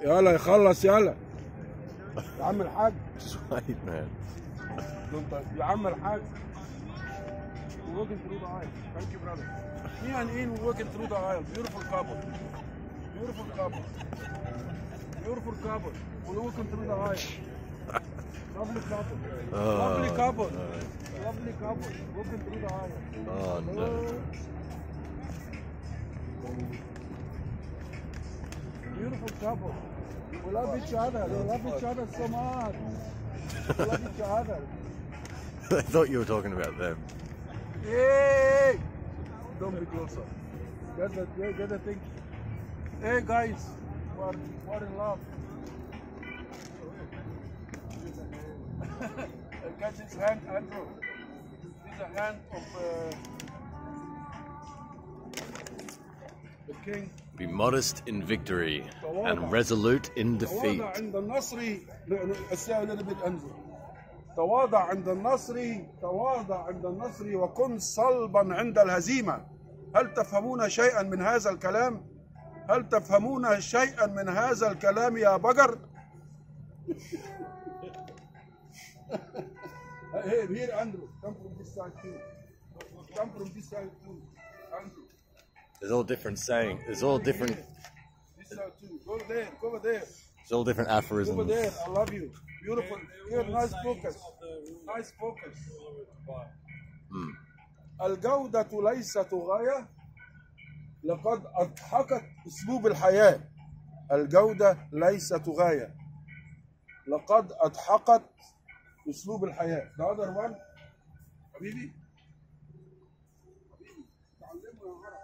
يلا يخلص يلا يا عم الحاج Sweet man. يا عم الحاج walking through the aisle. Thank you, brother. Me and Ian we're walking through the aisle. Beautiful couple. Beautiful couple. Beautiful couple. We're walking through the aisle. Lovely couple. Lovely couple. Lovely couple. Walking through the aisle. Oh no. Beautiful couple. We love each other. We love each other so much. We love each other. I thought you were talking about them. Hey! Don't be closer. Get the, get, get the thing. Hey guys, we're, we're in love. Catch his hand, Andrew. This is the hand of uh, the king. Be modest in victory and resolute in defeat. تواضع عند أنزل. تواضع عند تواضع عند وكن صلبا عند الهزيمة. هل تفهمون شيئا من هذا الكلام؟ هل تفهمون شيئا من هذا الكلام يا بقر؟ Hey, here Andrew come from this side too come from this side too There's all different saying. There's all different. this side too go there go over there There's all different Over aphorisms. there, I love you. Beautiful. Here, nice focus. Nice focus. الجودة ليست غاية لقد أضحكت أسلوب الحياة. الجودة ليست غاية. لقد أضحكت أسلوب الحياة. The other one حبيبي تعلموا يا غرق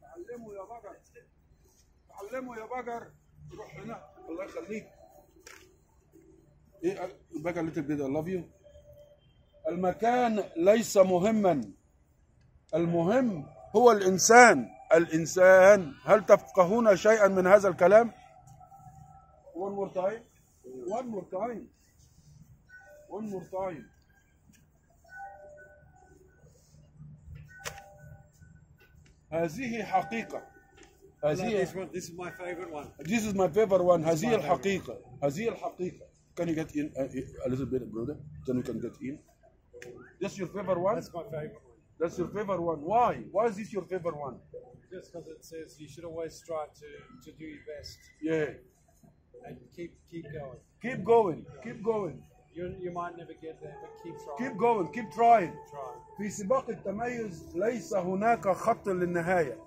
تعلموا يا بقر. تعلموا يا بقر روح هنا. الله يخليك. إيه little bit I love you. المكان ليس مهما. المهم هو الإنسان. الإنسان هل تفقهون شيئا من هذا الكلام؟ One more time. One more time. One more time. هذه حقيقة. هذه This one, this is my favorite one. This is my favorite one. هذه الحقيقة. هذه الحقيقة. Can you get in uh, a little bit, brother? Then we can get in. This your favorite one? That's my favorite one. That's your favorite one. Why? Why is this your favorite one? Just because it says you should always strive to, to do your best Yeah. and keep keep going. Keep going. Keep going. You, you might never get there, but keep trying. Keep going. Keep trying. trying. في سباق التميز ليس هناك خط للنهاية.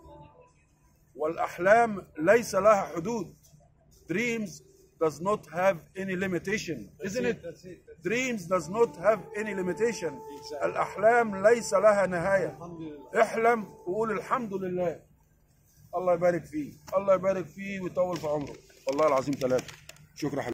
والأحلام ليس لها حدود. Dreams does not have any limitation. Isn't it? That's it. That's Dreams does not have any limitation. Exactly. الأحلام ليس لها نهاية. Alhamdulillah. احلم وقول الحمد لله. الله يبارك فيه. الله يبارك فيه ويطول في عمره. والله العظيم ثلاثة. شكرا حبيبي.